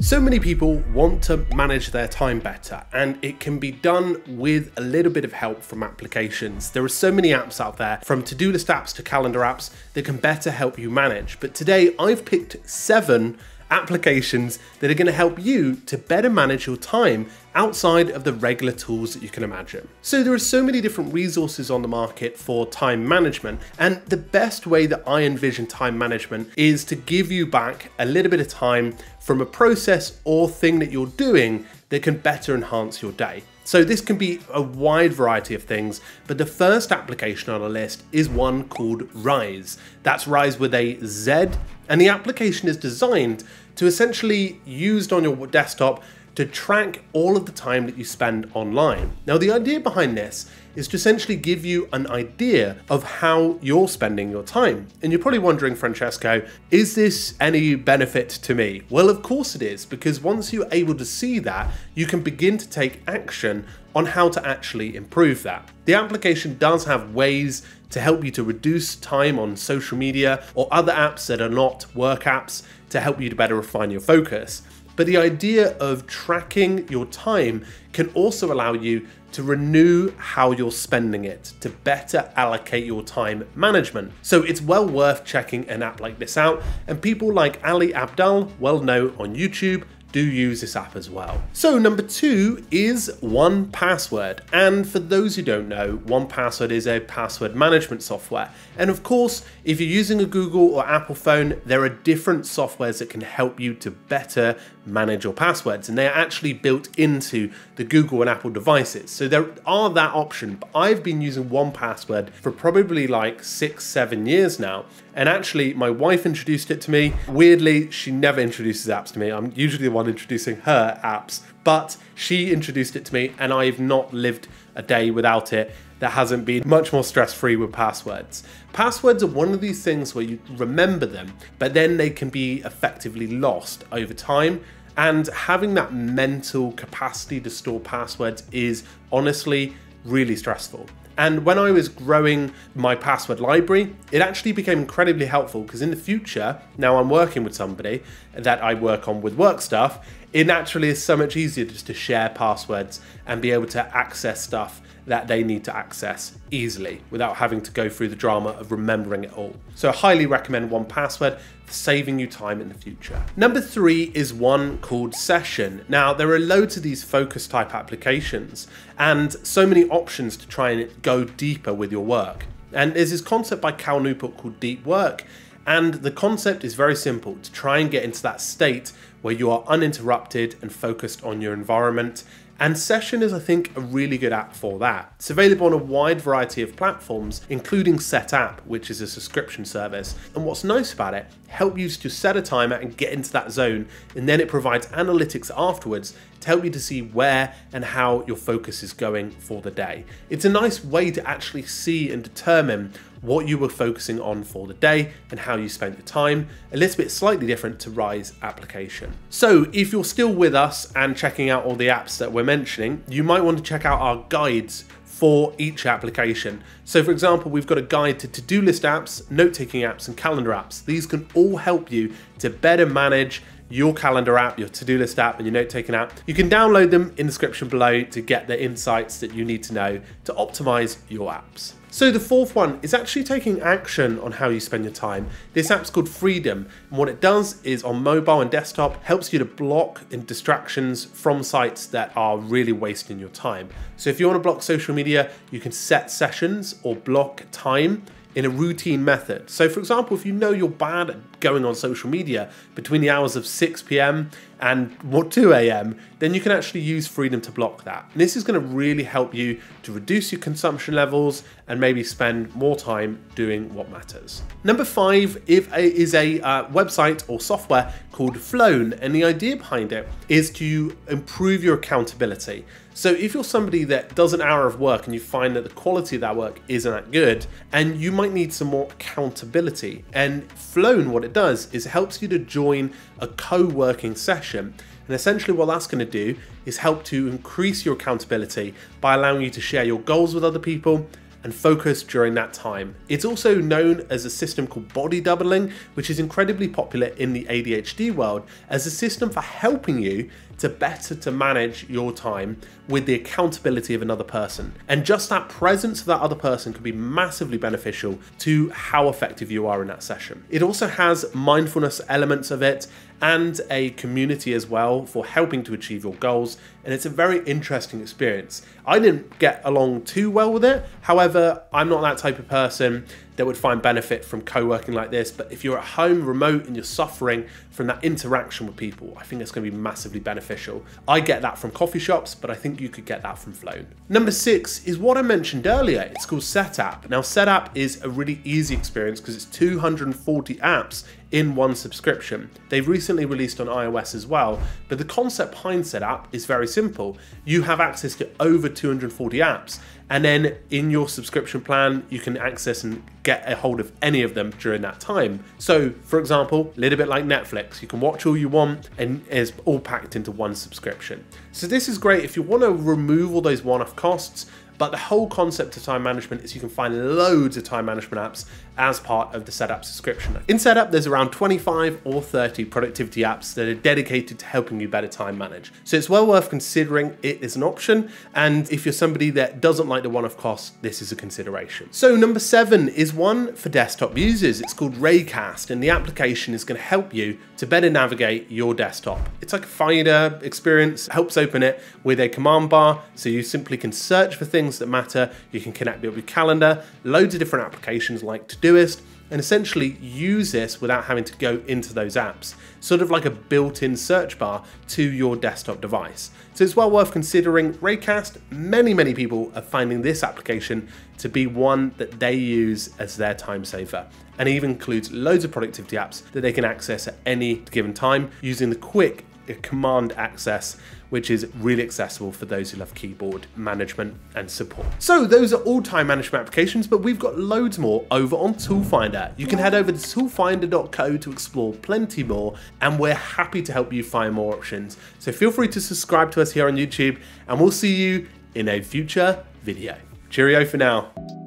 So many people want to manage their time better, and it can be done with a little bit of help from applications. There are so many apps out there, from to do list apps to calendar apps, that can better help you manage. But today I've picked seven applications that are going to help you to better manage your time outside of the regular tools that you can imagine. So there are so many different resources on the market for time management and the best way that I envision time management is to give you back a little bit of time from a process or thing that you're doing that can better enhance your day. So this can be a wide variety of things, but the first application on our list is one called Rize. That's Rize with a Z, and the application is designed to essentially used on your desktop to track all of the time that you spend online. Now the idea behind this is to essentially give you an idea of how you're spending your time. And you're probably wondering, Francesco, is this any benefit to me? Well, of course it is, because once you're able to see that, you can begin to take action on how to actually improve that. The application does have ways to help you to reduce time on social media or other apps that are not work apps to help you to better refine your focus. But the idea of tracking your time can also allow you to renew how you're spending it, to better allocate your time management. So it's well worth checking an app like this out, and people like Ali Abdaal, well known on YouTube, do use this app as well. So number two is 1Password. And for those who don't know, 1Password is a password management software. And of course, if you're using a Google or Apple phone, there are different softwares that can help you to better manage your passwords. And they're actually built into the Google and Apple devices. So there are that option, but I've been using 1Password for probably like six, seven years now. And actually, my wife introduced it to me. Weirdly, she never introduces apps to me. I'm usually the one introducing her apps, but she introduced it to me, and I've not lived a day without it that hasn't been much more stress free with passwords. Passwords are one of these things where you remember them, but then they can be effectively lost over time. And having that mental capacity to store passwords is honestly really stressful. And when I was growing my password library, it actually became incredibly helpful because in the future, now I'm working with somebody that I work on with work stuff, it naturally is so much easier just to share passwords and be able to access stuff that they need to access easily without having to go through the drama of remembering it all. So I highly recommend 1Password for saving you time in the future. Number three is one called Session. Now there are loads of these focus type applications and so many options to try and go deeper with your work. And there's this concept by Cal Newport called deep work. And the concept is very simple to try and get into that state where you are uninterrupted and focused on your environment and Session is, I think, a really good app for that. It's available on a wide variety of platforms, including Setapp, which is a subscription service. And what's nice about it, help you to set a timer and get into that zone, and then it provides analytics afterwards to help you to see where and how your focus is going for the day. It's a nice way to actually see and determine what you were focusing on for the day and how you spent your time, a little bit slightly different to Rize application. So if you're still with us and checking out all the apps that we're mentioning, you might want to check out our guides for each application. So for example, we've got a guide to to-do list apps, note-taking apps, and calendar apps. These can all help you to better manage your calendar app, your to-do list app, and your note-taking app. You can download them in the description below to get the insights that you need to know to optimize your apps. So the fourth one is actually taking action on how you spend your time. This app's called Freedom, and what it does is on mobile and desktop helps you to block distractions from sites that are really wasting your time. So if you want to block social media, you can set sessions or block time in a routine method. So for example, if you know you're bad at going on social media between the hours of 6 p.m. and what 2 a.m., then you can actually use Freedom to block that. And this is to really help you to reduce your consumption levels and maybe spend more time doing what matters. Number five is a uh, website or software called Flown, and the idea behind it is to improve your accountability. So if you're somebody that does an hour of work and you find that the quality of that work isn't that good, and you might need some more accountability, and Flown, what it does is it helps you to join a co-working session. And essentially what that's going to do is help to increase your accountability by allowing you to share your goals with other people, and focus during that time. It's also known as a system called body doubling, which is incredibly popular in the ADHD world as a system for helping you to better to manage your time with the accountability of another person. And just that presence of that other person can be massively beneficial to how effective you are in that session. It also has mindfulness elements of it and a community as well for helping to achieve your goals. And it's a very interesting experience. I didn't get along too well with it. However, I'm not that type of person that would find benefit from co-working like this. But if you're at home remote and you're suffering from that interaction with people, I think it's to be massively beneficial. I get that from coffee shops, but I think you could get that from Flown. Number six is what I mentioned earlier. It's called Setapp. Now Setapp is a really easy experience because it's 240 apps in one subscription. They've recently released on iOS as well, but the concept behind Setapp is very simple. You have access to over 240 apps, and then in your subscription plan, you can access and get a hold of any of them during that time. So, for example, a little bit like Netflix, you can watch all you want and it's all packed into one subscription. So, this is great if you want to remove all those one off costs but the whole concept of time management is you can find loads of time management apps as part of the Setapp subscription. In Setapp, there's around 25 or 30 productivity apps that are dedicated to helping you better time manage. So it's well worth considering it as an option. And if you're somebody that doesn't like the one-off cost, this is a consideration. So number seven is one for desktop users. It's called Raycast, and the application is going to help you to better navigate your desktop. It's like a Finder experience, helps open it with a command bar, so you simply can search for things that matter. You can connect it with calendar, loads of different applications like Todoist, and essentially use this without having to go into those apps, sort of like a built-in search bar to your desktop device. So it's well worth considering Raycast. Many, many people are finding this application to be one that they use as their time saver. And even includes loads of productivity apps that they can access at any given time using the quick command access which is really accessible for those who love keyboard management and support. So those are all time management applications, but we've got loads more over on Toolfinder. You can head over to toolfinder.co to explore plenty more, and we're happy to help you find more options. So feel free to subscribe to us here on YouTube, and we'll see you in a future video. Cheerio for now.